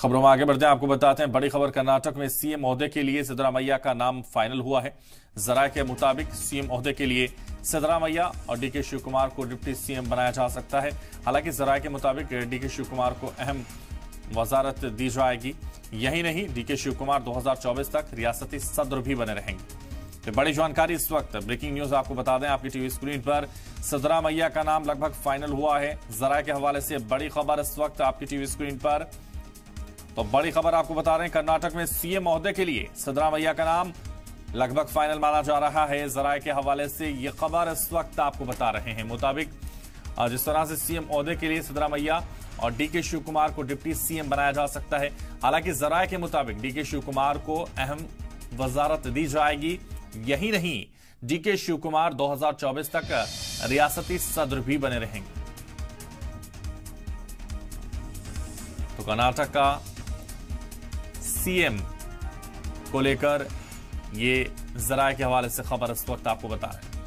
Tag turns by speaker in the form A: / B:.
A: खबरों में आगे बढ़ते हैं, आपको बताते हैं, बड़ी खबर कर्नाटक में सीएम ओहदे के लिए सिद्धरामैया का नाम फाइनल हुआ है। जराये के मुताबिक सीएम ओहदे के लिए सिद्धरामैया और डीके शिव कुमार को डिप्टी सीएम बनाया जा सकता है। हालाँकि जराये के मुताबिक डीके शिव कुमार को अहम वजारत दी जाएगी। यही नहीं, डीके शिव कुमार 2024 तक रियासती सदर भी बने रहेंगे। तो बड़ी जानकारी इस वक्त, ब्रेकिंग न्यूज़ आपको बता दें, आपकी टीवी स्क्रीन पर सदरा मैया का नाम लगभग फाइनल हुआ है। जरा के हवाले से बड़ी खबर इस वक्त आपकी टीवी स्क्रीन पर। तो बड़ी खबर आपको बता रहे हैं, कर्नाटक में सीएम महोदय के लिए सदरा मैया का नाम लगभग फाइनल माना जा रहा है। जराये के हवाले से यह खबर इस वक्त आपको बता रहे हैं। मुताबिक जिस तरह से सीएम ओहदे के लिए सिद्धरा मैया और डीके शिव कुमार को डिप्टी सीएम बनाया जा सकता है। हालाँकि जराये के मुताबिक डीके शिव कुमार को अहम वजारत दी जाएगी। यही नहीं, डीके शिव कुमार 2024 तक रियासती सदर भी बने रहेंगे। तो कर्नाटक का सीएम को लेकर ये जराए के हवाले से खबर इस वक्त आपको बता रहे हैं।